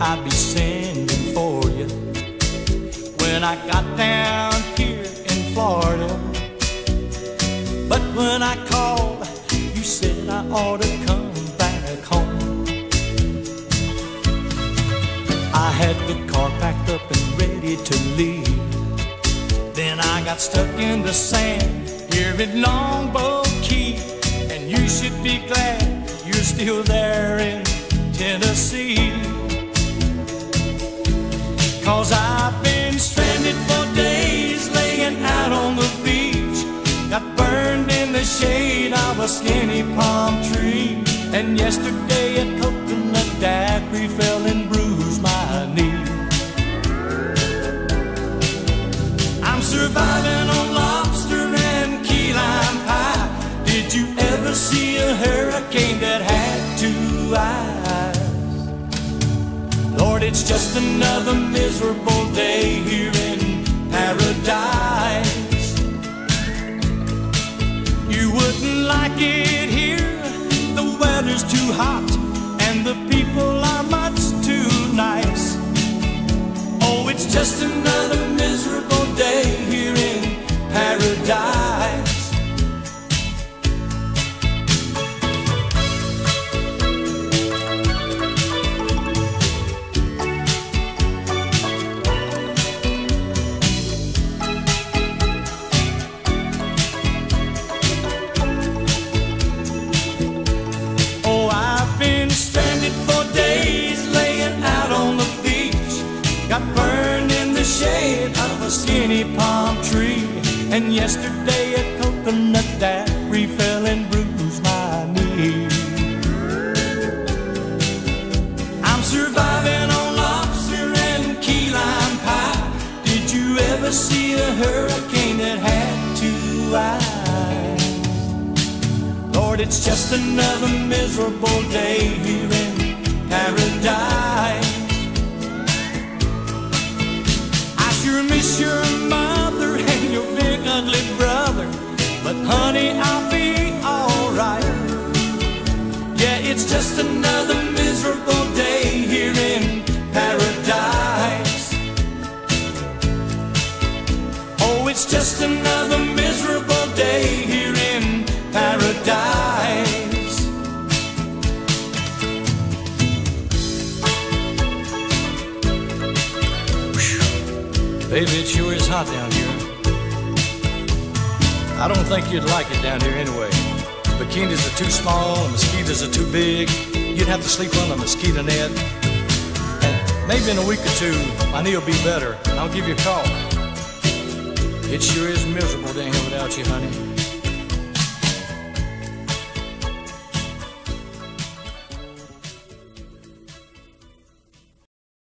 I'd be sending for you. When I got down here in Florida, but when I called, you said I ought to come back home. I had the car packed up and ready to leave. Then I got stuck in the sand here in Longboat Key, and you should be glad you're still there in Tennessee. Cause I've been stranded for days, laying out on the beach. Got burned in the shade of a skinny palm tree. And yesterday a coconut daiquiri fell it's just another miserable day here in paradise. You wouldn't like it here, the weather's too hot, and the shade of a skinny palm tree. And yesterday a coconut daiquiri fell and bruised my knee. I'm surviving on lobster and key lime pie. Did you ever see a hurricane that had two eyes? Lord, it's just another miserable day here in paradise. Your mother and your big ugly brother, but honey, I'll be alright. Yeah, it's just another Baby, it sure is hot down here. I don't think you'd like it down here anyway. The bikinis are too small, the mosquitoes are too big. You'd have to sleep on a mosquito net. And maybe in a week or two, my knee will be better. and I'll give you a call. It sure is miserable down here without you, honey.